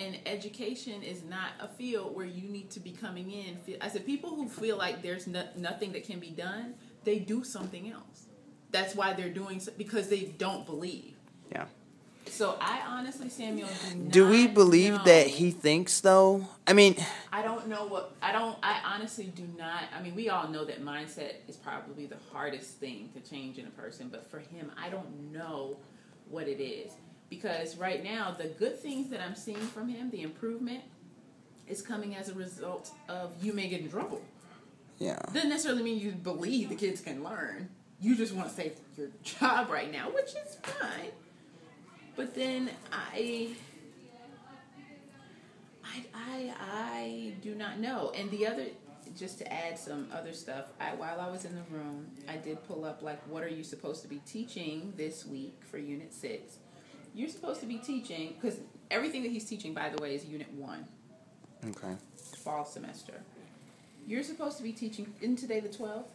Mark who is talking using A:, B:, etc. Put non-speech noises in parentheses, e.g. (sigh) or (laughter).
A: and education is not a field where you need to be coming in. I said people who feel like there's no, nothing that can be done, they do something else. That's why they're doing so, because they don't believe.
B: Yeah.
A: So I honestly, Samuel, do,
B: Do we believe
A: know.
B: that he thinks though? I mean,
A: I don't know what I don't. I honestly do not. I mean, we all know that mindset is probably the hardest thing to change in a person, but for him, I don't know what it is because right now the good things that I'm seeing from him, the improvement, is coming as a result of you may get in trouble.
B: yeah.
A: Doesn't necessarily mean you believe the kids can learn. You just want to save your (laughs) job right now, which is fine. But then I, I, I, I do not know. And the other, just to add some other stuff, I, while I was in the room, I did pull up like, what are you supposed to be teaching this week for Unit Six? You're supposed to be teaching because everything that he's teaching, by the way, is Unit One,
B: Okay.
A: fall semester. You're supposed to be teaching. Isn't today the twelfth?